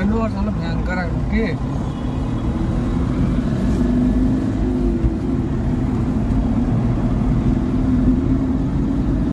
రెండు వర్షాలు భయంకరంగా